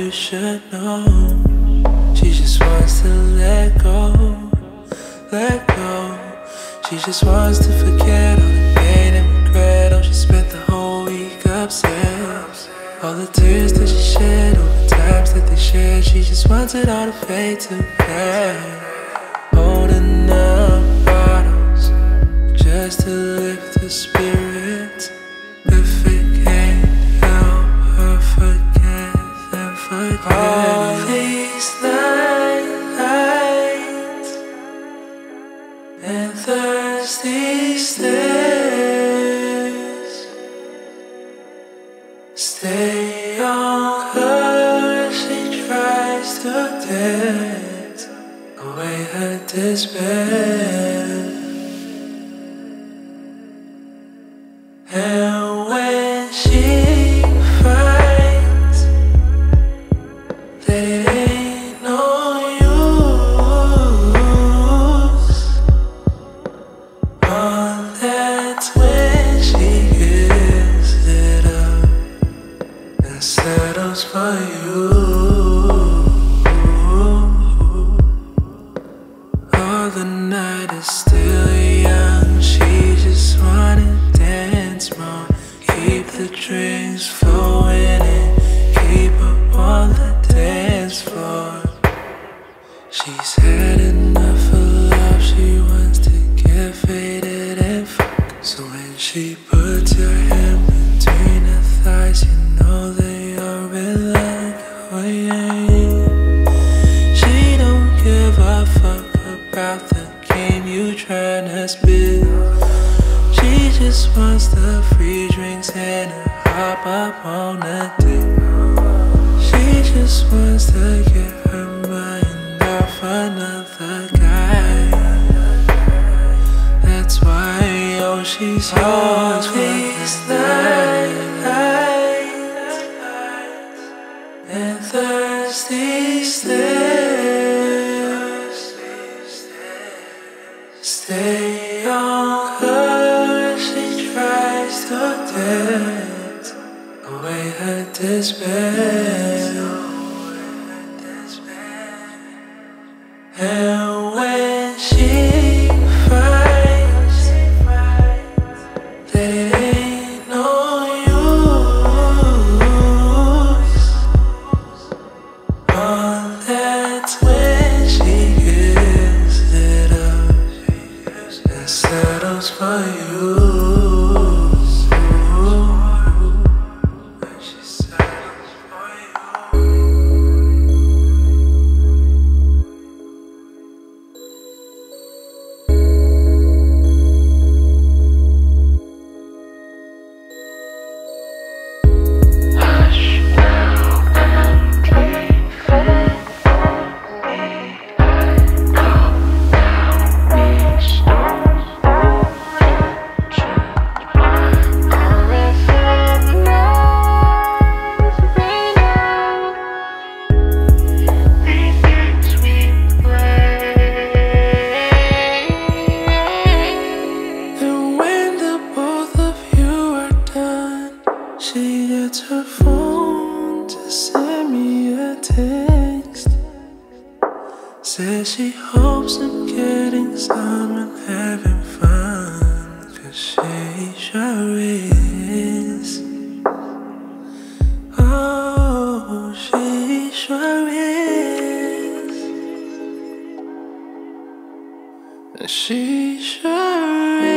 you should know. She just wants to let go, let go. She just wants to forget all the pain and regret. Oh, she spent the whole week upset. All the tears that she shed, all the times that they shared. She just wants it all to fade to black. Holding up bottles just to lift the spirit. And thirsty stares. Stay on her, she tries to dance away her despair. Keep the drinks flowing and keep up on the dance floor. She's had enough of love. She wants to get faded and fuck. So when she puts her hand between her thighs, you know they are in love. Oh, yeah. She don't give a fuck about the game you tryna spit. She just wants the free drinks and a hop up on the dick. She just wants to get her mind off another guy. That's why, oh, she's yours for these nights and thirsty stares. Away her despair. And when she finds that it ain't no use, that's when she gives it up and settles for you. Text. Says she hopes I'm getting some and having fun, cause she sure is. Oh, she sure is. She sure